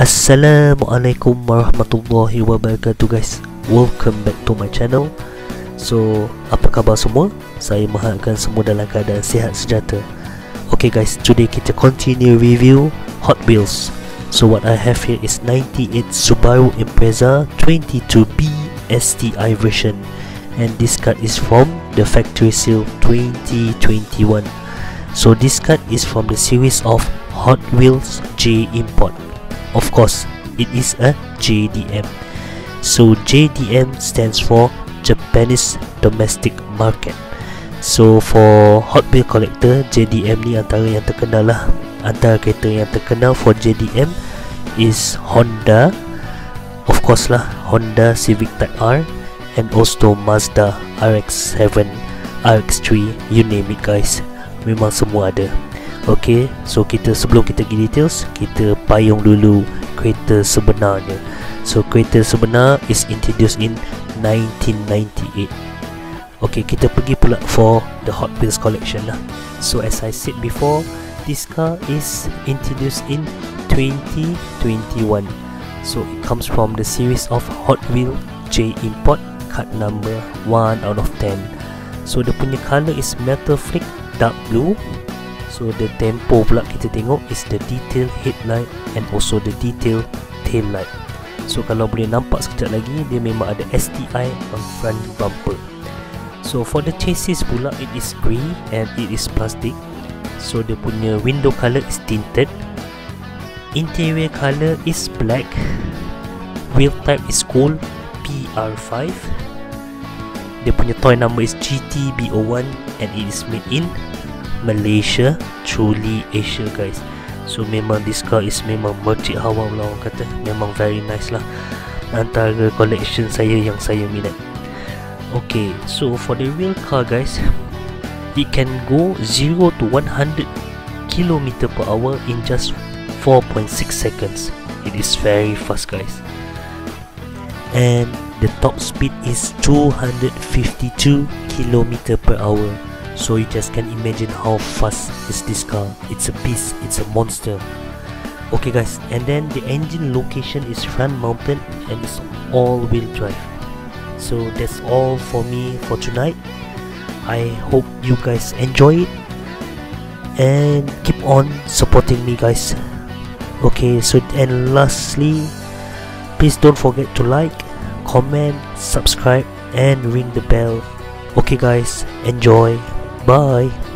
Assalamualaikum warahmatullahi wabarakatuh guys. Welcome back to my channel. So, apa khabar semua? Saya mengharapkan semua dalam keadaan sihat sejahtera. Okay guys, today kita continue review Hot Wheels. So what I have here is 98 Subaru Impreza 22B STI version. And this card is from the factory sale 2021 So this card is from the series of Hot Wheels J Import Of course, it is a JDM. So JDM stands for Japanese Domestic Market. So for Hot Wheel collector, JDM ni antara yang terkenal lah. Antara kereta yang terkenal for JDM is Honda, of course lah Honda Civic Type R, and also Mazda RX-7, RX-3, you name it guys. Memang semua ada. Okay, so kita sebelum kita pergi details, kita payung dulu kereta sebenarnya. So kereta sebenar is introduced in 1998. Okay, kita pergi pula for the Hot Wheels collection lah. So as I said before, this car is introduced in 2021. So it comes from the series of Hot Wheel J Import card number 1 out of 10. So the punya color is metal flake dark blue So the tempo pula kita tengok is the detail headlight and also the detail tail light. So kalau boleh nampak sekejap lagi dia memang ada STI on front bumper. So for the chassis pula it is grey and it is plastic. So dia punya window color is tinted. Interior color is black. Wheel type is gold PR5. Dia punya toy number is GTB01 and it is made in Malaysia truly Asia guys. So memang this car is memang mercik hawa lah orang kata. Memang very nice lah. Antara collection saya yang saya minat. Okay so for the real car guys it can go 0 to 100 km per hour in just 4.6 seconds. It is very fast guys. And the top speed is 252 km per hour So you just can imagine how fast is this car. Uh, it's a beast, it's a monster. Okay guys, and then the engine location is front mounted and it's all wheel drive. So that's all for me for tonight. I hope you guys enjoy it and keep on supporting me guys. Okay, so and lastly, please don't forget to like, comment, subscribe and ring the bell. Okay guys, enjoy. Bye.